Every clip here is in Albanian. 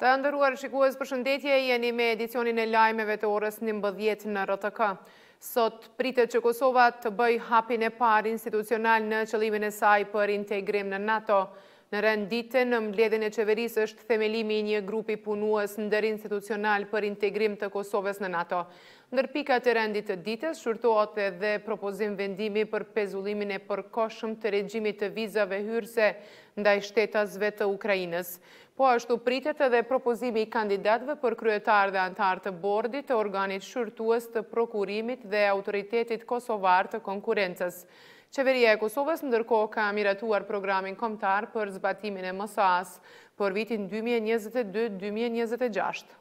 Të nderuar shikues përshëndetje, jeni me edicionin e lajmeve të orës njëmbëdhjetë në RTK. Sot pritet që Kosova të bëjë hapin e parë institucional në qëllimin e saj për integrim në NATO. Në rend dite në mbledhjen e qeverisë është themelimi i një grupi punues ndërinstitucional për integrim të Kosovës në NATO. Ndër pikat e rendit të ditës shqyrtohet edhe propozim vendimi për pezullimin e përkohshëm të regjimit të vizave hyrëse ndaj shtetasve të Ukrainës. Po ashtu pritet edhe propozimi i kandidatëve për kryetar dhe anëtarë të bordit të organit shqyrtues të prokurimit dhe autoritetit kosovar të konkurrencës. Qeveria e Kosovës ndërkohë ka miratuar programin kombëtar për zbatimin e MSA-së për vitin dy mijë e njëzet e dy, dy mijë e njëzet e gjashtë.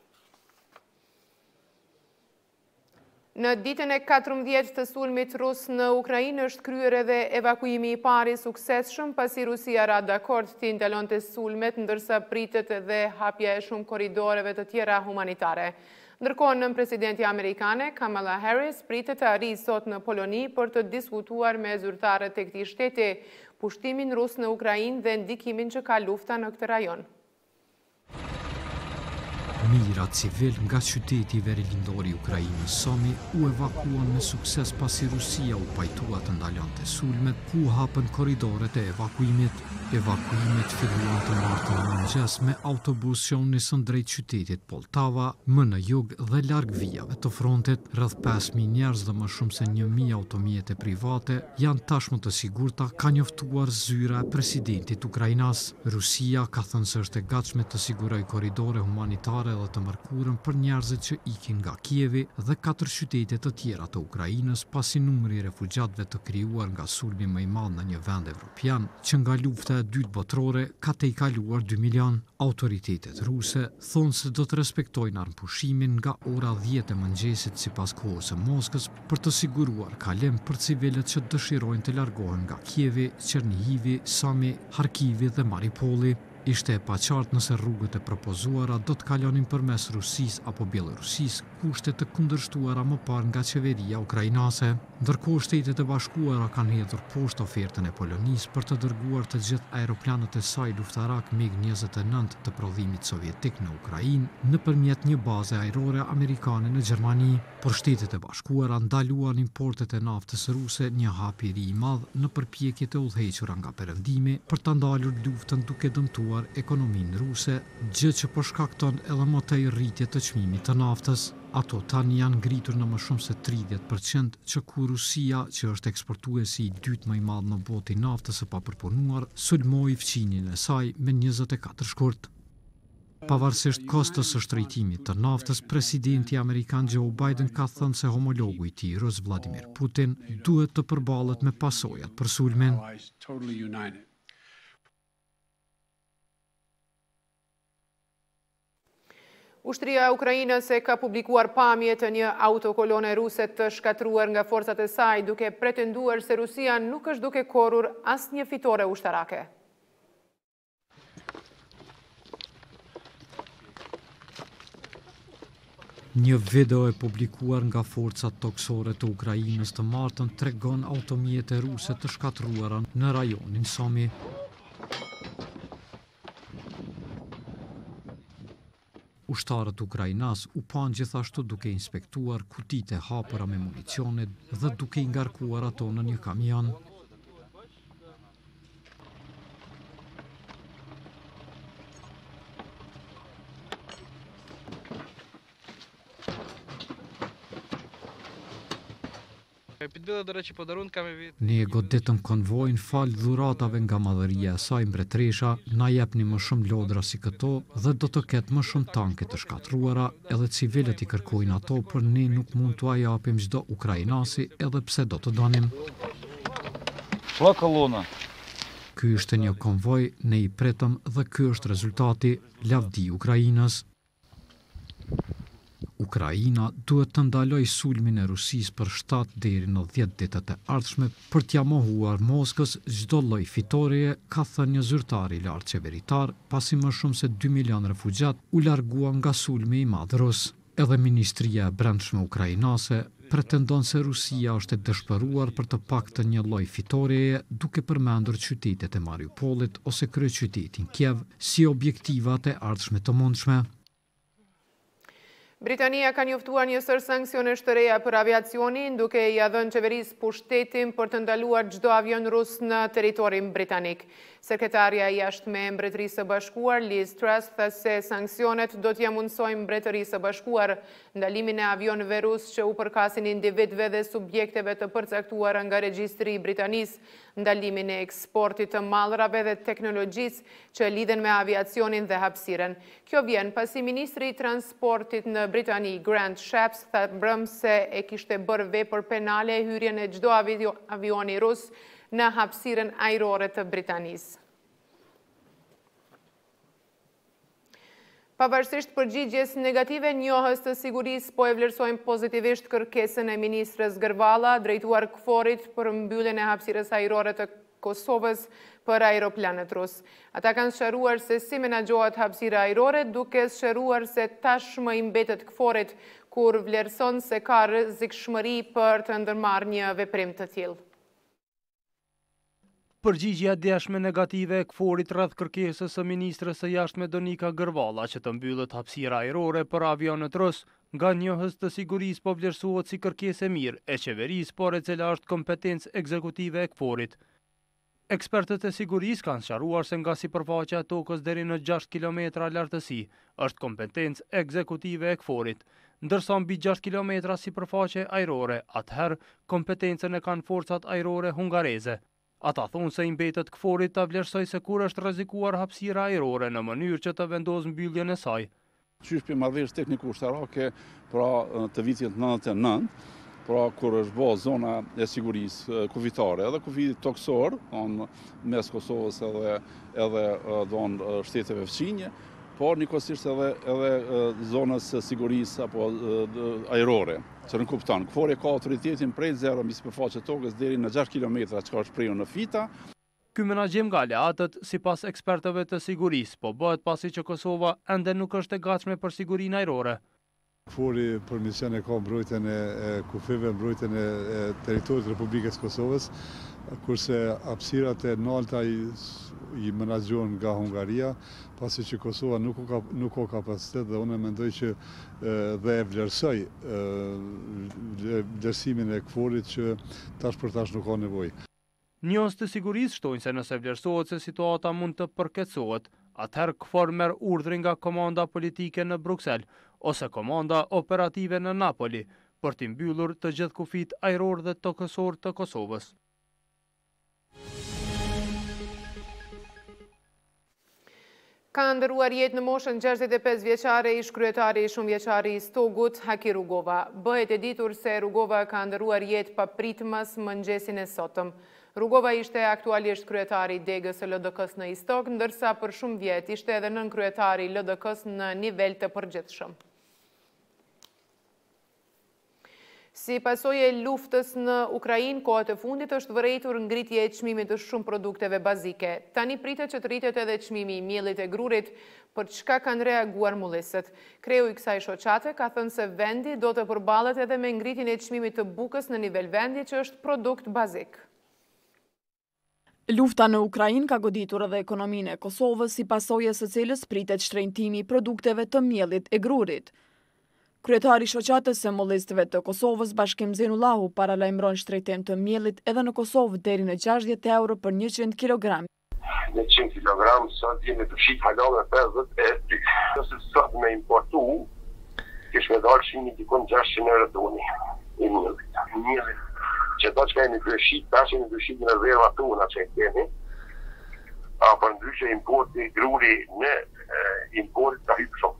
Në ditën e katërmbëdhjetë të sulmit rus në Ukrainë është kryer edhe evakuimi i parë i suksesshëm pasi Rusia ra dakord t'i ndalonte sulmet ndërsa pritet edhe hapja e shumë korridoreve të tjera humanitare. Ndërkohë nënpresidentja amerikane, Kamala Harris, pritet të arrijë sot në Poloni për të diskutuar me zyrtarët e këtij shteti, pushtimin rus në Ukrainë dhe ndikimin që ka lufta në këtë rajon. Mijëra civilë nga qyteti verilindor i Ukrainës, Sumi, u evakuuan me sukses pasi Rusia u pajtua të ndalonte sulmet ku u hapën korridoret e evakuimit. Evakuimet filluan të martën në mëngjes me autobusë që u nisën drejt qytetit Poltava, më në jug dhe larg vijave të frontit. Rreth pesë mijë njerëz dhe më shumë se një mijë automjete private janë tashmë të sigurta, ka njoftuar zyra e presidentit ukrainas. Rusia ka thënë se është e gatshme të sigurojë korridore humanitare edhe të mërkurën për njerëzit që ikin nga Kievi dhe katër qytete të tjera të Ukrainës pasi numri i refugjatëve të krijuar nga sulmi më i madh në një vend Pian që nga Lufta e Dytë Botërore ka tejkaluar dy milionë. Autoritetet ruse thonë se do të respektojnë armëpushimin nga ora dhjetë e mëngjesit sipas kohës së Moskës për të siguruar kalim për civilët që dëshirojnë të largohen nga Kievi, Çernihivi, Sumi, Harkivi dhe Mariupoli. Ishte e paqartë nëse rrugët e propozuara do të kalonin përmes Rusisë apo Bjellorusisë, kushte të kundërshtuara më parë nga qeveria ukrainase. Ndërkohë Shtetet e Bashkuara kanë hedhur poshtë ofertën e Polonisë për të dërguar të gjithë aeroplanët e saj luftarakë MiG njëzet e nëntë të prodhimit sovjetik në Ukrainë nëpërmjet një baze ajrore amerikane në Gjermani. Por Shtetet e Bashkuara ndaluan importet e naftës ruse, një hap i ri i madh në përpjekjet e udhëhequra nga Perëndimi për ta ndalur luftën duke dëmtuar ekonominë ruse, gjë që po shkakton edhe më tej rritje të çmimit të naftës. Ato tani janë ngritur në më shumë se tridhjetë për qind që kur Rusia, që është eksportuesi i dytë më i madh në botë i naftës së papërpunuar, sulmoi fqinjin e saj më njëzet e katër shkurt. Pavarësisht kostos së shtrëjtimit të naftës, presidenti amerikan Joe Biden ka thënë se homologu i tij rus Vladimir Putin duhet të përballet me pasojat për sulmin. Ushtria e Ukrainës ka publikuar pamje të një autokolone ruse të shkatërruar nga forcat e saj, duke pretenduar se Rusia nuk është duke korrur asnjë fitore ushtarake. Një video e publikuar nga forcat tokësore të Ukrainës të martën tregon automjete ruse të shkatërruara në rajonin Sumi. Ushtarët ukrainas u panë gjithashtu duke inspektuar kutitë e hapura me municione dhe duke i ngarkuar ato në një kamion. Ne e goditëm konvojin falë dhuratave nga madhëria e saj mbretëresha, na jepni më shumë lodra si këto dhe do të ketë më shumë tanke të shkatërruara, edhe civilët i kërkojnë ato por ne nuk mund t'ua japim çdo ukrainasi edhe pse do të donim. Ky ishte një konvoj, ne i pritëm dhe ky është rezultati, lavdi Ukrainës. Ukraina duhet të ndalojë sulmin e Rusisë për shtatë deri në dhjetë ditët e ardhshme për t'ia mohuar Moskës çdo lloj fitoreje, ka thënë një zyrtar i lartë qeveritar, pasi më shumë se dy milionë refugjatë u larguan nga sulmi i madh rus. Edhe ministria e brendshme ukrainase pretendon se Rusia është e dëshpëruar për të paktën një lloj fitoreje duke përmendur qytetet e Mariupolit ose kryeqytetin Kiev si objektivat e ardhshme të mundshme. Britania ka njoftuar një sërë sanksionesh të reja për aviacionin, duke ia dhënë qeverisë pushtetin për të ndaluar çdo avion rus në territorin britanik. Sekretarja e jashtme e Mbretërisë së Bashkuar, Liz Truss, tha se sanksionet do t'ia mundësojnë Mbretërisë së Bashkuar Ndalimin e avionëve rusë që u përkasin individëve dhe subjekteve të përcaktuara nga regjistri i Britanisë, ndalimin e eksportit të mallrave dhe teknologjisë që lidhen me aviacionin dhe hapësirën. Kjo vjen, pasi ministri i Transportit në Britani, Grant Shapps, tha mbrëmë se e kishte bërë vepër penale hyrjen e çdo avioni rus në hapësirën ajrore të Britanisë. Pavarësisht përgjigjes negative, njohës të sigurisë po e vlerësojnë pozitivisht kërkesën e ministres Gërvalla drejtuar KFOR-it për mbylljen e hapësirës ajrore të Kosovës për aeroplanët rusë. Ata kanë sqaruar se si menaxhohet hapësira ajrore, duke sqaruar se tashmë i mbetet KFOR-it kur vlerëson se ka rrezikshmëri për të ndërmarrë një veprim të tillë. Përgjigja e djeshme negative e KFOR-it rreth kërkesës së ministres së Jashtme Donika Gërvalla që të mbyllet hapësira ajrore për avionët rusë, nga njohës të sigurisë po vlerësohet si kërkesë e mirë e qeverisë por e cila është kompetencë ekzekutive e KFOR-it. Ekspertët e sigurisë kanë sqaruar se nga sipërfaqja e tokës deri në gjashtë kilometra lartësi është kompetencë ekzekutive e KFOR-it, ndërsa mbi gjashtë kilometra sipërfaqe ajrore, atëherë, kompetencën e kanë Forcat Ajrore Hungareze. Ata thonë se i mbetet KFOR-it ta vlerësojë se kur është rrezikuar hapësira ajrore në mënyrë që të vendosë mbylljen e saj. Qysh prej marrëveshjes tekniko-ushtarake, pra të vitit nëntëdhjetë e nëntë, pra kur është bo zona e sigurisë kufitare edhe kufitit tokësor, mes Kosovës edhe shteteve fqinje, por njëkohësisht edhe zonës së sigurisë apo ajrore, që nënkupton. Kfori ka autoritetin prej zero mbi sipërfaqe tokës deri në 6 kilometra çka është prerë në fita. Ky menaxhim nga aleatët, sipas ekspertëve të sigurisë, po bëhet pasi që Kosova ende nuk është e gatshme për sigurinë ajrore. KFOR-i për mision e ka mbrojtjen e kufijve, mbrojtjen e territorit të Republikës së Kosovës, kurse hapësirat e nalta i menaxhohen nga Hungaria, pasi që Kosova nuk ka kapacitet dhe unë mendoj që dhe e vlerësoj vlerësimin e KFOR-it që tash për tash nuk ka nevojë. Njohës të sigurisë shtojnë se nëse vlerësohet se situata mund të përkeqësohet, atëherë KFOR merr urdhrin nga komanda politike në Bruksel ose komanda operative në Napoli për t'i mbyllur të gjithë kufijtë ajrorë dhe tokësorë të Kosovës. Ka ndërruar jetë në moshën gjashtëdhjetë e pesë vjeçare ish-kryetari shumëvjeçar i Istogut, Haki Rugova. Bëhet e ditur se Rugova ka ndërruar jetë papritmas mëngjesin e sotëm. Rugova ishte aktualisht kryetar i degës së LDK-së në Istog, ndërsa për shumë vjet ishte edhe nënkryetar i LDK-së në nivel të përgjithshëm. Si pasojë e luftës në Ukrainë, kohët e fundit është vërejtur ngritje e çmimit të shumë produkteve bazike. Tani pritet që të rritet edhe çmimi i miellit e grurit, për çka kanë reaguar mullisët. Kreu i kësaj shoqate ka thënë se vendi do të përballet edhe me ngritjen e çmimit të bukës në nivel vendi që është produkt bazik. Lufta në Ukrainë ka goditur edhe ekonominë e Kosovës, si pasojë e së cilës pritet shtrenjtimi i produkteve të miellit e grurit. Kryetari i Shoqatës së Mullistëve të Kosovës, Bashkim Zejnullahu, paralajmëron shtrenjtim të miellit edhe në Kosovë deri në gjashtëdhjetë euro për njëqind kilogramë. Njëqind kilogramë, sot jemi t'u e shit hala me pesëdhjetë e dy. Nëse sot me importu, Kish me dalë çmimi dikund gjashtëqind euro toni i miellit. Mielli qeto çka jemi t'u shit tash jemi t'u shit në rezervat tona që kemi. A për ndryshe importi gruri në import ka hyp shumë.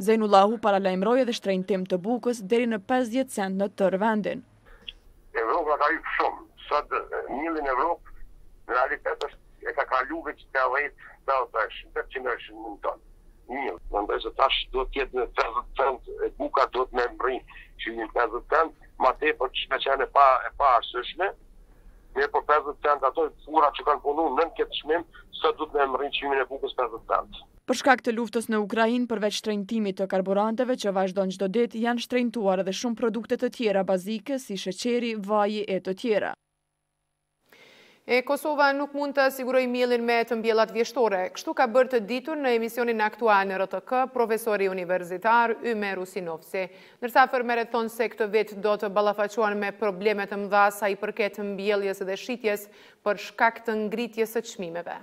Zejnullahu paralajmëroi edhe shtrenjtim të bukës deri në pesëdhjetë cent në tërë vendin. Evropa ka hyp shumë. Sot milli në Evropë në realitet është e ka kalu veç 80 të është, 800 euro një ton. Milli, mendoj se tash duhet t'jetë 50 cent, e buka duhet me mbrri çmimin 50 cent, ma tepër kish me qenë pa, e pa arsyshme, mirëpo 50 cent ato furra që kanë punu nën këtë çmim, sot duhet me mbrri çmimin e bukës 50 cent. Për shkak të luftës në Ukrainë, përveç shtrenjtimit të karburanteve që vazhdon çdo ditë, janë shtrenjtuar edhe shumë produkte të tjera bazike si sheqeri, vaji e të tjera. E Kosova nuk mund ta sigurojë miellin me të mbjellat vjeshtore. Kështu ka bërë të ditur në emisionin aktual në RTK, profesori universitar Imer Rusinovci. Ndërsa fermerët thonë se këtë vit do të ballafaqohen me probleme të mëdha sa i përket mbjelljes dhe shitjes për shkak të ngritjes së çmimeve.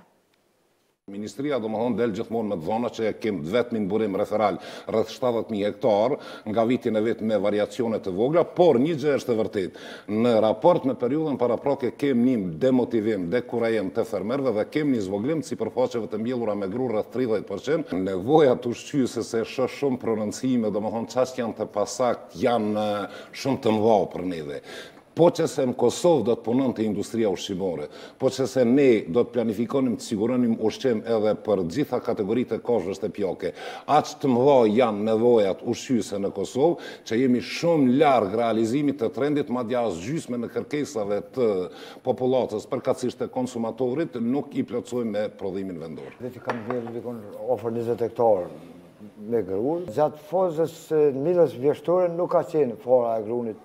Ministria domethënë del gjithmonë me t'dhana që e kem të vetmin burim referal rreth shtatëdhjetë mijë hektarë nga viti në vit me variacione të vogla, por një gjë është e vërtetë, në raport me periudhën paraprake kem një demotivim, dekurajim të fermerëve dhe kem një zvogëlim të sipërfaqeve të mbjellura me grurë rreth tridhjetë për qind, nevojat ushqyese se e shoh shumë prononcime, domethënë ça janë të pasakta janë shumë të mëdha për neve. Po që se në Kosovë do të punonte industria ushqimore, po që se ne do të planifikonim të siguronim ushqim edhe për gjitha kategoritë e kafshëve shtëpiake, aq të mëdha janë nevojat ushqyese në Kosovë, që jemi shumë larg realizimit të trendit, madje as gjysmën e kërkesave të popullatës, përkatësisht të konsumatorit, nuk i plotësojmë me prodhimin vendor. Vetë kam mbjellë diku afër njëzet hektarë me grunë. Gjatë fazës së mbjelljes vjeshtore nuk ka qenë fara e grunit.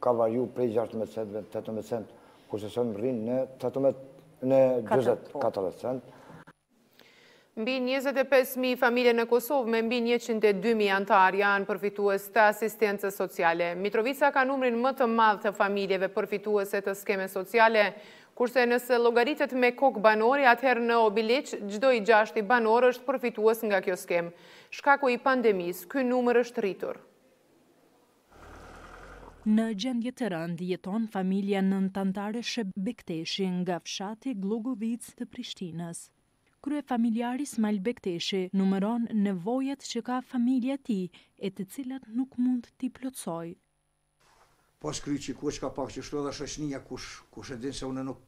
Ka varju prej gjashtëmbëdhjetë cent deri tetëmbëdhjetë cent, kurse sot rrinë në tetëmbëdhjetë, në dyzet, katërmbëdhjetë cent. Mbi njëzet e pesë mijë familje në Kosovë me mbi njëqind e dy mijë anëtarë janë përfitues të asistencës sociale. Mitrovica ka numrin më të madh të familjeve përfituese të skemës sociale, kurse nëse llogaritet me kokë banori, atëherë në Obiliq çdo i gjashti banor është përfitues nga kjo skemë. Shkaku i pandemisë, ky numër është rritur. Në gjendje të rëndë jeton familja nëntanëtareshe Bekteshi nga fshati Gllogovicë të Prishtinës. Kryefamiljari Smajl Bekteshi numëron nevojat që ka familja e tij e të cilat nuk mund t'i plotësojë. Pas kryqi kuq ka pak qështu edhe shoqnia kush kush e din se unë nuk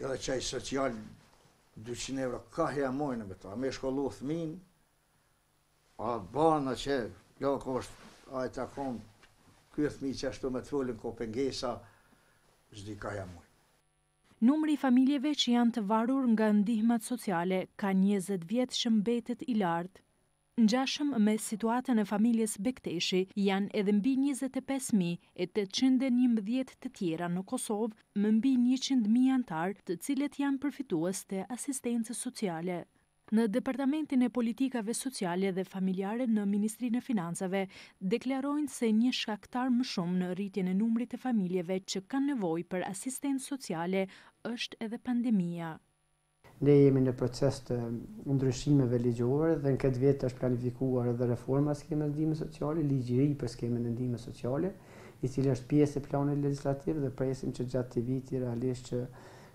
edhe qaj social dyqind euro kah ia majmë me ta me shkollu fëmijnë A bana qe jo k'osht a i takon ky fmi qashtu me të folën ka pengesa sdi kah ia maj. Numri i familjeve që janë të varur nga ndihmat sociale ka njëzet vjet që mbetet i lartë. Ngjashëm me situatën e familjes Bekteshi janë edhe mbi njëzet e pesë mijë e tetëqind e njëmbëdhjetë të tjera në Kosovë me mbi njëqind mijë anëtarë të cilët janë përfitues të asistencës sociale. Në Departamentin e Politikave Sociale dhe Familjare në Ministrinë e Financave deklarojnë se një shkaktar më shumë në rritjen e numrit të familjeve që kanë nevojë për asistencë sociale është edhe pandemia. Ne jemi në proces të ndryshimeve ligjore dhe në këtë vit është planifikuar edhe reforma e skemës ndihmës sociale, ligji i ri për skemën e ndihmës sociale, i cili është pjesë e planit legjislativ dhe presim që gjatë këtij viti realisht që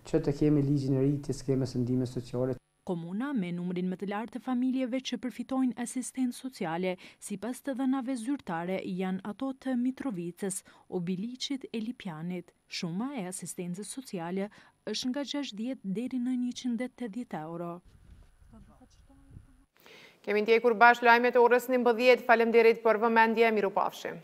që të kemi ligjin e ri të skemës së ndihmës sociale. Komuna me numrin më të lartë të familjeve që përfitojnë asistencë sociale, sipas të dhënave zyrtare, janë ato të Mitrovicës, Obiliqit e Lipjanit. Shuma e asistencës sociale është nga gjashtëdhjetë deri në njëqind e tetëdhjetë euro. Kemi ndjekur bashkë lajmet e orës njëmbëdhjetë, faleminderit për vëmendje, mirupafshim.